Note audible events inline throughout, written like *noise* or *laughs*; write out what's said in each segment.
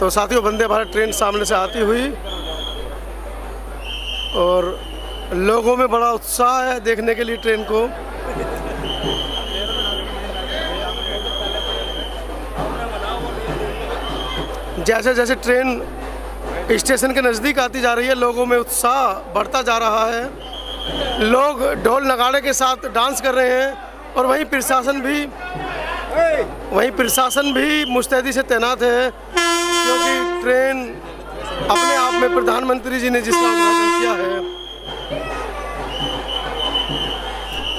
तो साथियों, वंदे भारत ट्रेन सामने से आती हुई और लोगों में बड़ा उत्साह है देखने के लिए ट्रेन को। जैसे जैसे ट्रेन स्टेशन के नज़दीक आती जा रही है, लोगों में उत्साह बढ़ता जा रहा है। लोग ढोल नगाड़े के साथ डांस कर रहे हैं और वहीं प्रशासन भी, वहीं प्रशासन भी मुस्तैदी से तैनात है। क्योंकि ट्रेन अपने आप में प्रधानमंत्री जी ने जिसका उद्घाटन किया है,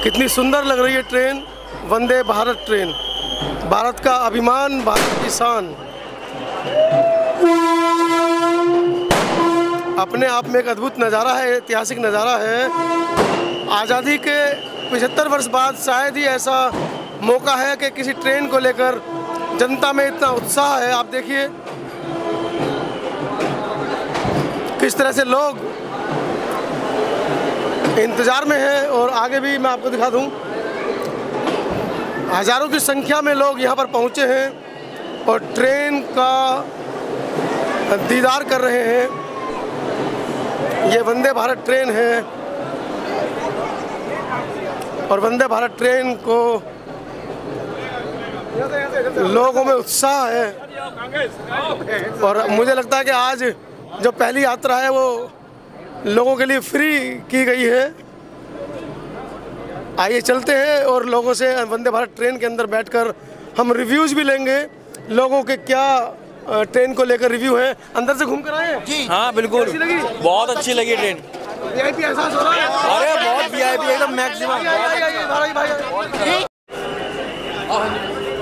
कितनी सुंदर लग रही है ट्रेन। वंदे भारत ट्रेन, भारत का अभिमान, भारत की शान। अपने आप में एक अद्भुत नज़ारा है, ऐतिहासिक नज़ारा है। आज़ादी के पचहत्तर वर्ष बाद शायद ही ऐसा मौका है कि किसी ट्रेन को लेकर जनता में इतना उत्साह है। आप देखिए किस तरह से लोग इंतज़ार में हैं और आगे भी मैं आपको दिखा दूँ। हज़ारों की संख्या में लोग यहाँ पर पहुँचे हैं और ट्रेन का दीदार कर रहे हैं। ये वंदे भारत ट्रेन है और वंदे भारत ट्रेन को लोगों में उत्साह है। और मुझे लगता है कि आज जो पहली यात्रा है वो लोगों के लिए फ्री की गई है। आइए चलते हैं और लोगों से वंदे भारत ट्रेन के अंदर बैठकर हम रिव्यूज़ भी लेंगे। लोगों के क्या ट्रेन को लेकर रिव्यू है? अंदर से घूम कर आए हैं? हाँ बिल्कुल? बहुत अच्छी लगी ट्रेन वीआईपी एहसास हो रहा है? अरे बहुत वीआईपी एकदम मैक्सिमम।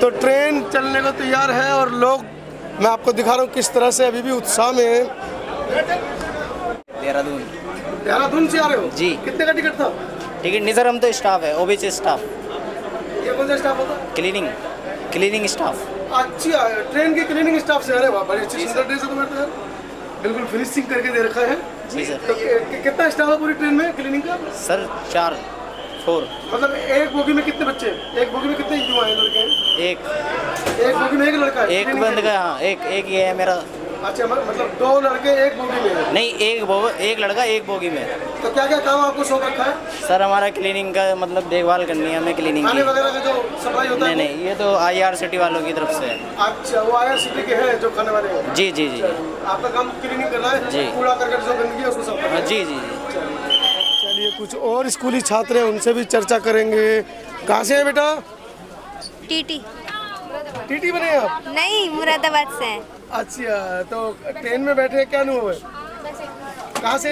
तो ट्रेन चलने को तैयार है और लोग मैं आपको दिखा रहा हूँ किस तरह से अभी भी उत्साह में है। देहरादून। देहरादून से आ रहे हो? जी। कितने का टिकट था? टिकट नहीं सर हम तो स्टाफ है ओबीसी स्टाफ। ये कौन सा स्टाफ होता? Cleaning cleaning staff. अच्छा ट्रेन के क्लीनिंग स्टाफ से अरे वाह बड़ी अच्छी सुंदर ड्रेस है तुम्हारे तो यार बिल्कुल फिनिशिंग करके दे रखा है। जी सर। तो कितना स्टाफ है पूरी ट्रेन में क्लीनिंग का? सर चार फोर। मतलब एक बोगी में कितने बच्चे एक बोगी में कितने युवा हैं लड़के एक। एक बोगी में एक लड़का एक बंद का। हाँ एक एक ये है मेरा अच्छा मतलब दो लड़के एक बोगी में नहीं एक बो एक लड़का एक बोगी में। तो क्या क्या काम आपको सौंप रखा है? सर हमारा क्लीनिंग का मतलब देखभाल करनी है हमें क्लीनिंग की। वगैरह का जो सप्लाई होता नहीं है नहीं ये तो आई आर सिटी वालों की तरफ़ से है। अच्छा वो आई सिटी के हैं जो खाने वाले जी जी जी। आपका काम क्लीनिंग करना है? जी। कूड़ा करकट जो गंदगी है उसको साफ़ करना जी जी जी। चलिए कुछ और स्कूली छात्र हैं उनसे भी चर्चा करेंगे। कहाँ से हैं बेटा? टीटी। टीटी बने हैं आप? नहीं मुरादाबाद से हैं। अच्छा तो ट्रेन में बैठे क्या अनुभव है? कहाँ से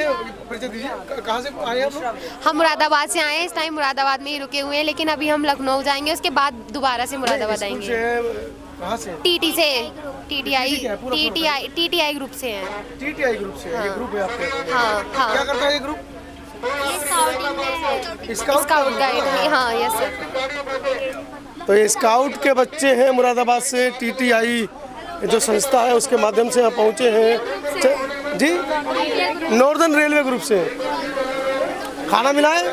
परिचय दीजिए कहाँ से आए हैं आप लोग? हम मुरादाबाद से आए हैं इस टाइम मुरादाबाद में ही रुके हुए हैं लेकिन अभी हम लखनऊ जाएँगे उसके बाद दोबारा से मुरादाबाद आएँगे। से हैं, कहाँ से? टीटी से टीटीआई क्या है? पूरा टीटीआई टीटीआई ग्रुप से हैं। टीटीआई ग्रुप से ये ग्रुप है आपका? हाँ क्या हाँ करता है ये ग्रुप? स्काउट गाइड हाँ। यस सर तो ये स्काउट के बच्चे हैं मुरादाबाद से टीटीआई जो संस्था है उसके माध्यम से यहाँ पहुँचे हैं। जी? नॉर्दर्न रेलवे ग्रुप से। खाना मिला है?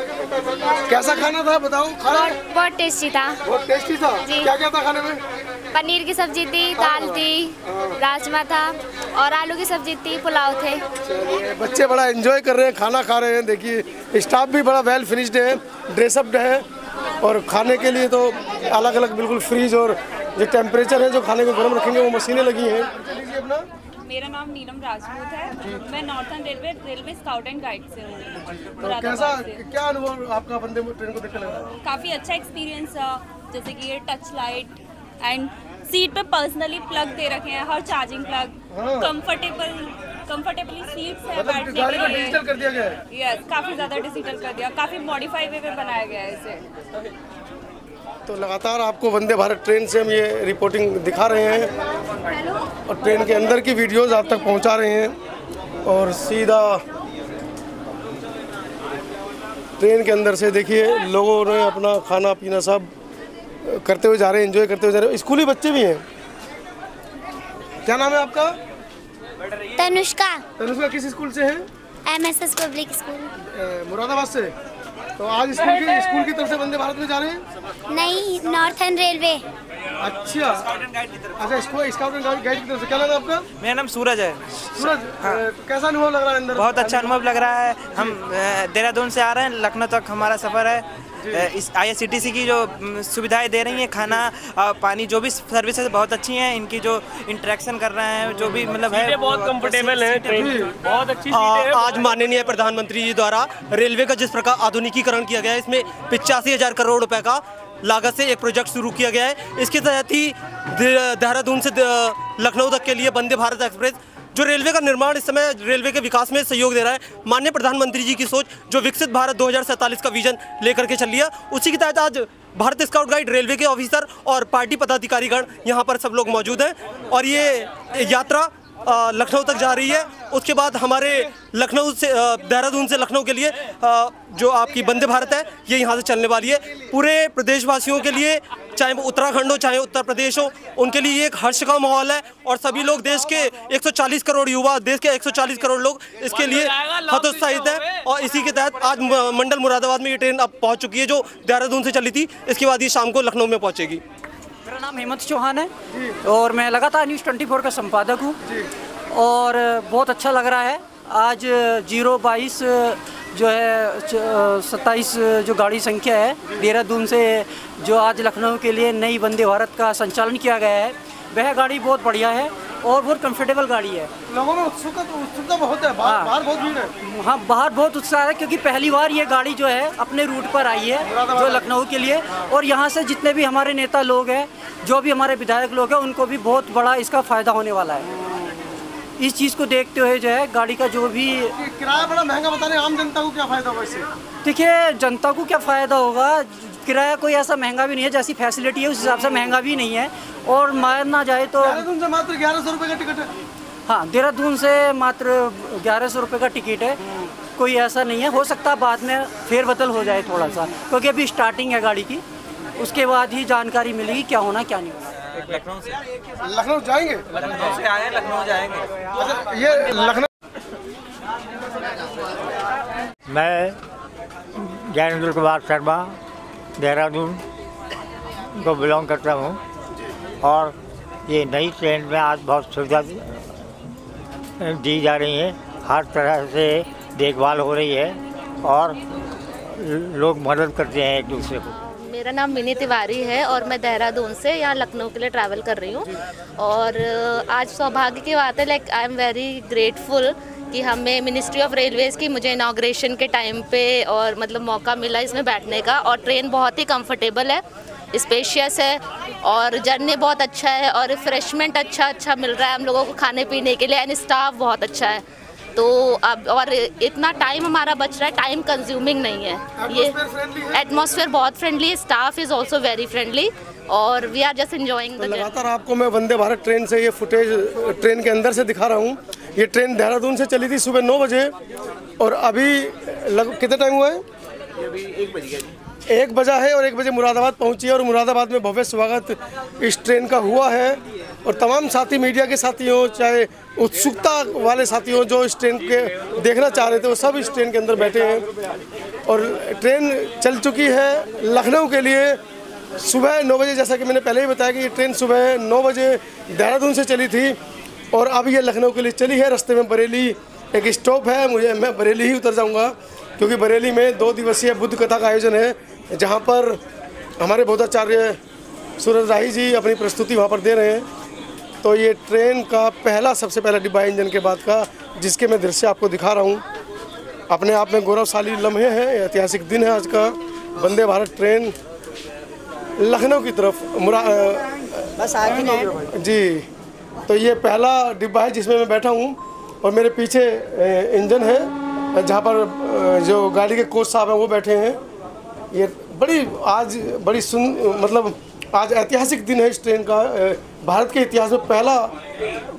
कैसा खाना था बताओ? खाना बहुत टेस्टी था। बहुत टेस्टी था? जी। क्या क्या था खाने में? पनीर की सब्ज़ी थी दाल थी राजमा था और आलू की सब्ज़ी थी पुलाव थे। बच्चे बड़ा एंजॉय कर रहे हैं खाना खा रहे हैं। देखिए स्टाफ भी बड़ा वेल फिनिश्ड है ड्रेसअप्ड है और खाने के लिए तो अलग अलग बिल्कुल फ्रीज और जो टेम्परेचर है जो खाने को गर्म रखेंगे वो मशीनें लगी हैं। मेरा नाम नीलम राजपूत है। मैं northern railway railway scout and guide से हूँ। तो कैसा क्या अनुभव आपका बंदे ट्रेन को देखकर लग? रहा है काफ़ी अच्छा एक्सपीरियंस था जैसे कि ये टच लाइट एंड सीट पे पर्सनली प्लग दे रखे हैं हर चार्जिंग प्लग हाँ। कंफर्टेबल कंफर्टेबली सीट्स है बैठने के लिए। डिजिटल कर दिया गया है? यस काफ़ी ज़्यादा डिजिटल कर दिया काफ़ी मॉडिफाई वे में बनाया गया है इसे। तो लगातार आपको वंदे भारत ट्रेन से हम ये रिपोर्टिंग दिखा रहे हैं और ट्रेन के अंदर की वीडियोस आप तक पहुँचा रहे हैं और सीधा ट्रेन के अंदर से देखिए लोगों ने अपना खाना पीना सब करते हुए जा रहे हैं एंजॉय करते हुए जा रहे हैं। स्कूली बच्चे भी हैं। क्या नाम है आपका? तनुष्का। तनुष्का किस स्कूल से है? M S S public school Moradabad से? तो आज स्कूल की स्कूल की तरफ़ से वंदे भारत में जा रहे हैं? नहीं नॉर्थन रेलवे। अच्छा। अच्छा इसको स्काउट एंड गाइड की तरफ़ से क्या लगा आपका? मेरा नाम सूरज है। सूरज अ, कैसा अनुभव लग रहा है अंदर? बहुत अच्छा अनुभव लग रहा है। हम देहरादून से आ रहे हैं लखनऊ तक हमारा सफ़र है। इस आईआरसीटीसी की जो सुविधाएँ दे रही हैं खाना पानी जो भी सर्विसेज़ बहुत अच्छी हैं इनकी जो इंटरेक्शन कर रहे हैं जो भी मतलब है बहुत कंफर्टेबल है ट्रेन बहुत अच्छी आज माननीय प्रधानमंत्री जी द्वारा रेलवे का जिस प्रकार आधुनिकीकरण किया गया है इसमें पिचासी हज़ार करोड़ रुपए का लागत से एक प्रोजेक्ट शुरू किया गया है। इसके तहत ही देहरादून से लखनऊ तक के लिए वंदे भारत एक्सप्रेस जो रेलवे का निर्माण इस समय रेलवे के विकास में सहयोग दे रहा है, माननीय प्रधानमंत्री जी की सोच, जो विकसित भारत दो हज़ार सैंतालीस का विजन लेकर के चल लिया उसी के तहत आज भारत स्काउट गाइड, रेलवे के ऑफिसर और पार्टी पदाधिकारीगण यहाँ पर सब लोग मौजूद हैं और ये यात्रा लखनऊ तक जा रही है। उसके बाद हमारे लखनऊ से देहरादून से लखनऊ के लिए जो आपकी वंदे भारत है, ये यहाँ से चलने वाली है। पूरे प्रदेशवासियों के लिए, चाहे वो उत्तराखंड हो, चाहे उत्तर प्रदेश हो, उनके लिए एक हर्ष का माहौल है और सभी लोग देश के 140 करोड़ युवा, देश के 140 करोड़ लोग इसके लिए हतोत्साहित है और इसी के तहत आज मंडल मुरादाबाद में ये ट्रेन अब पहुँच चुकी है, जो देहरादून से चली थी। इसके बाद ये शाम को लखनऊ में पहुँचेगी। नाम हेमंत चौहान है और मैं लगातार न्यूज़ ट्वेंटी फोर का संपादक हूँ। और बहुत अच्छा लग रहा है। आज ज़ीरो बाईस जो है सत्ताईस जो गाड़ी संख्या है देहरादून से जो आज लखनऊ के लिए नई वंदे भारत का संचालन किया गया है वह गाड़ी बहुत बढ़िया है और बहुत कंफर्टेबल गाड़ी है। लोगों में उत्सुकता उत्सुकता बहुत है बाहर हाँ। बाहर बहुत भीड़ है। हाँ बाहर बहुत उत्साह है क्योंकि पहली बार ये गाड़ी जो है अपने रूट पर आई है जो लखनऊ के लिए। और यहाँ से जितने भी हमारे नेता लोग हैं जो भी हमारे विधायक लोग हैं उनको भी बहुत बड़ा इसका फ़ायदा होने वाला है। इस चीज़ को देखते हुए जो है गाड़ी का जो भी किराया बड़ा महँगा बता रहे आम जनता को क्या फ़ायदा होगा इससे? देखिए जनता को क्या फ़ायदा होगा? किराया कोई ऐसा महँगा भी नहीं है जैसी फैसिलिटी है उस हिसाब से महँगा भी नहीं है। और मारना जाए तो देहरादून से मात्र ग्यारह सौ रुपये का टिकट है। हाँ देहरादून से मात्र ग्यारह सौ रुपये का टिकट है। कोई ऐसा नहीं है हो सकता बाद में फेरबदल हो जाए थोड़ा सा क्योंकि अभी स्टार्टिंग है गाड़ी की। उसके बाद ही जानकारी मिलेगी क्या होना क्या नहीं होना। लखनऊ जाएँगे? लखनऊ से आए लखनऊ जाएँगे। अच्छा ये लखनऊ मैं ज्ञानेंद्र कुमार शर्मा देहरादून को बिलोंग करता हूँ। और ये नई ट्रेन में आज बहुत सुविधा दी जा रही है। हर तरह से देखभाल हो रही है और लोग मदद करते हैं एक दूसरे को। मेरा नाम मिनी तिवारी है और मैं देहरादून से यहाँ लखनऊ के लिए ट्रैवल कर रही हूँ। और आज सौभाग्य की बात है like I am very grateful कि हमें मिनिस्ट्री ऑफ़ रेलवेज़ की मुझे इनाग्रेशन के टाइम पे और मतलब मौका मिला इसमें बैठने का। और ट्रेन बहुत ही कंफर्टेबल है स्पेशियस है और जर्नी बहुत अच्छा है और रिफ्रेशमेंट अच्छा अच्छा मिल रहा है हम लोगों को खाने पीने के लिए। एंड स्टाफ बहुत अच्छा है। तो अब और इतना टाइम हमारा बच रहा है टाइम कंज्यूमिंग नहीं है। ये एटमॉस्फेयर बहुत फ्रेंडली है staff is also very friendly और we are just enjoying the लगातार आपको मैं वंदे भारत ट्रेन से ये फुटेज ट्रेन के अंदर से दिखा रहा हूँ। ये ट्रेन देहरादून से चली थी सुबह नौ बजे और अभी लग कितना टाइम हुआ है? एक बजा है और एक बजे मुरादाबाद पहुँची है और मुरादाबाद में भव्य स्वागत इस ट्रेन का हुआ है। और तमाम साथी मीडिया के साथियों, चाहे उत्सुकता वाले साथियों जो इस ट्रेन के देखना चाह रहे थे, वो सब इस ट्रेन के अंदर बैठे हैं। और ट्रेन चल चुकी है लखनऊ के लिए। सुबह नौ बजे, जैसा कि मैंने पहले ही बताया कि ये ट्रेन सुबह नौ बजे देहरादून से चली थी और अब ये लखनऊ के लिए चली है रास्ते में बरेली। एक स्टॉप है, मुझे, मैं बरेली ही उतर जाऊँगा, क्योंकि बरेली में दो दिवसीय बुद्ध कथा का आयोजन है, जहाँ पर हमारे बौद्धाचार्य सूरज राही जी अपनी प्रस्तुति वहाँ पर दे रहे हैं। तो ये ट्रेन का पहला सबसे पहला डिब्बा इंजन के बाद का जिसके मैं दृश्य आपको दिखा रहा हूँ। अपने आप में गौरवशाली लम्हे हैं ऐतिहासिक दिन है आज का। वंदे भारत ट्रेन लखनऊ की तरफ़ मुरा बस आगे जी। तो ये पहला डिब्बा है जिसमें मैं बैठा हूँ और मेरे पीछे इंजन है जहाँ पर जो गाड़ी के कोच साहब हैं वो बैठे हैं। ये बड़ी आज बड़ी सुन मतलब आज ऐतिहासिक दिन है इस ट्रेन का भारत के इतिहास में पहला,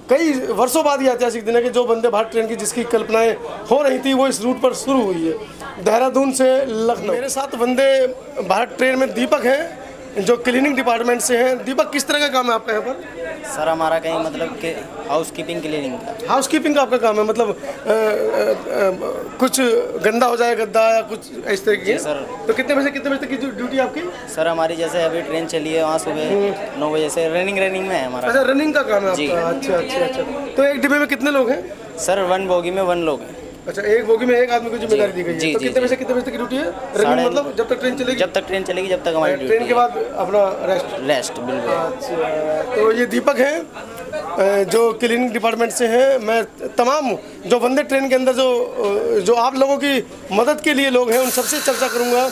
कई वर्षों बाद ये ऐतिहासिक दिन है कि जो वंदे भारत ट्रेन की जिसकी कल्पनाएँ हो रही थी, वो इस रूट पर शुरू हुई है। देहरादून से लखनऊ। मेरे साथ वंदे भारत ट्रेन में दीपक हैं, जो क्लीनिंग डिपार्टमेंट से हैं। दीपक, किस तरह का काम है आपका यहाँ पर? सर हमारा कहीं मतलब के हाउस कीपिंग क्लीनिंग का हाउस कीपिंग का आपका काम है? मतलब अ, अ, अ, कुछ गंदा हो जाए गद्दा या कुछ इस तरह की? सर। तो कितने बजे से कितने बजे तक की ड्यूटी आपकी? सर हमारी जैसे अभी ट्रेन चली है वहाँ सुबह नौ बजे से रनिंग रनिंग में है हमारा अच्छा रनिंग का काम है आपका। अच्छा अच्छा अच्छा। तो एक डिब्बे में कितने लोग हैं? सर वन बोगी में वन लोग हैं। अच्छा एक बोगी में एक आदमी को ज़िम्मेदारी दी गई है। तो कितने बजे कितने बजे तक की ड्यूटी है? रनिंग मतलब जब तक ट्रेन चलेगी? जब तक ट्रेन चलेगी जब तक हमारी ट्रेन के बाद अपना रेस्ट रेस्ट बिल्कुल। अच्छा तो ये दीपक है जो क्लीनिंग डिपार्टमेंट से हैं। मैं तमाम जो वंदे ट्रेन के अंदर जो जो आप लोगों की मदद के लिए लोग हैं उन सबसे चर्चा करूँगा।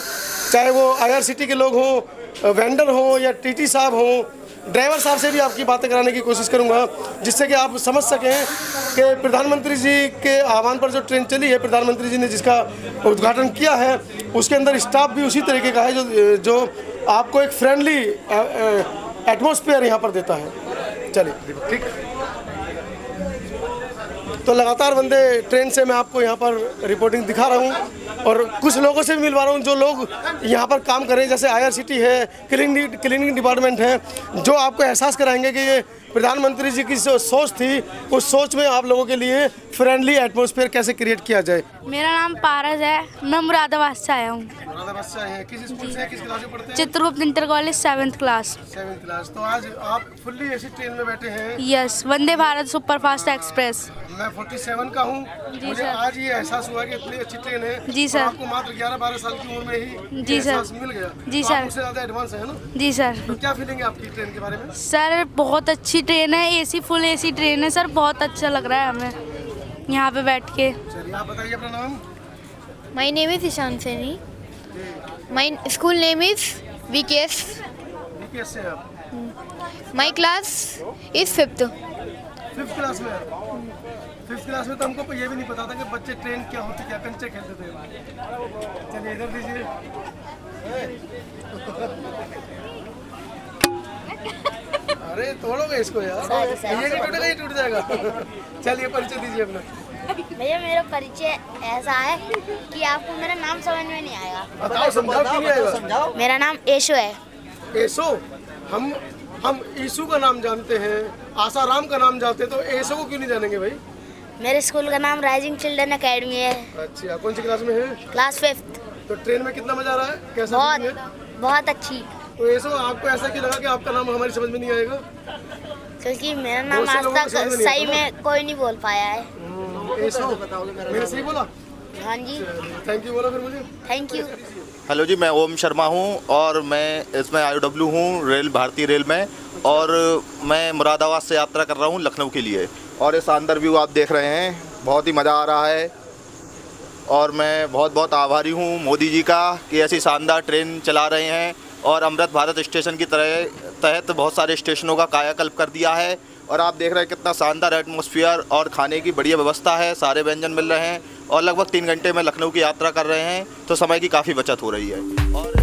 चाहे वो आईआरसीटी के लोग हों वेंडर हों या टीटी साहब हों ड्राइवर साहब से भी आपकी बातें कराने की कोशिश करूँगा, जिससे कि आप समझ सकें कि प्रधानमंत्री जी के आह्वान पर जो ट्रेन चली है, प्रधानमंत्री जी ने जिसका उद्घाटन किया है, उसके अंदर स्टाफ भी उसी तरीके का है जो जो आपको एक फ्रेंडली एटमोसफेयर यहाँ पर देता है। चलिए। ठीक। तो लगातार वंदे ट्रेन से मैं आपको यहाँ पर रिपोर्टिंग दिखा रहा हूँ। और कुछ लोगों से भी मिलवा रहा हूँ, जो लोग यहाँ पर काम कर रहे हैं, जैसे आईआरसीटी है क्लिनिक क्लिनिक डिपार्टमेंट है, जो आपको एहसास कराएँगे कि ये प्रधानमंत्री जी की जो सोच थी उस सोच में आप लोगों के लिए फ्रेंडली एटमोसफेयर कैसे क्रिएट किया जाए? मेरा नाम पारस है। मैं मुरादाबाद से आया हूँ। Chitragupta inter college seventh class class तो आज आप फुल्ली ऐसी ट्रेन में बैठे हैं? Yes Vande Bharat superfast express मैं 47 का हूँ। मुझे सर। आज ये एहसास हुआ कि इतनी अच्छी ट्रेन है। जी सर। आपको मात्र 11-12 साल की उम्र में ही जी सर। मिल गया। जी तो सर। ज़्यादा एडवांस है ना? जी सर तो क्या फीलिंग है आपकी ट्रेन के बारे में? सर बहुत अच्छी ट्रेन है एसी फुल एसी ट्रेन है सर बहुत अच्छा लग रहा है हमें। यहाँ पे बैठ के। चलिए आप बताइए अपना नाम। My name is Ishan Seni. My school name is VKS. BPS से आप। My class is fifth class में फिफ्थ क्लास में तो हमको ये भी नहीं पता था कि बच्चे ट्रेन क्या होती क्या कंचे खेलते थे। चलिए इधर दीजिए। *laughs* अरे तोड़ोगे इसको यार? सारी, सारी। ये नहीं टूटेगा ये टूट जाएगा। चलिए परिचय दीजिए अपना। भैया मेरा परिचय ऐसा है कि आपको मेरा नाम समझ में नहीं आएगा बताओ समझाओ क्यों नहीं आएगा? मेरा नाम एशो है। एसो हम हम यीशु का नाम जानते हैं आसाराम का नाम जानते हैं तो एसो को क्यों नहीं जानेंगे भाई? मेरे स्कूल का नाम राइजिंग चिल्ड्रन अकेडमी है। अच्छा कौन सी क्लास में है? Class fifth. तो ट्रेन में कितना मज़ा आ रहा है? कैसा बहुत है? बहुत अच्छी। तो एसो आपको ऐसा क्यों लगा कि आपका नाम हमारी समझ में नहीं आएगा? क्योंकि मेरा नाम आज तक सही में कोई नहीं बोल पाया है। मैंने सही बोला? हाँ जी। थैंक यू बोला फिर मुझे। थैंक यू हेलो जी मैं ओम शर्मा हूँ और मैं इसमें आई डब्ल्यू हूँ रेल भारतीय रेल में। और मैं मुरादाबाद से यात्रा कर रहा हूँ लखनऊ के लिए। और ये शानदार व्यू आप देख रहे हैं बहुत ही मज़ा आ रहा है। और मैं बहुत बहुत आभारी हूँ मोदी जी का कि ऐसी शानदार ट्रेन चला रहे हैं। और अमृत भारत स्टेशन की तरह तहत बहुत सारे स्टेशनों का कायाकल्प कर दिया है और आप देख रहे हैं कितना शानदार एटमोसफियर और खाने की बढ़िया व्यवस्था है, सारे व्यंजन मिल रहे हैं और लगभग तीन घंटे में लखनऊ की यात्रा कर रहे हैं तो समय की काफ़ी बचत हो रही है। और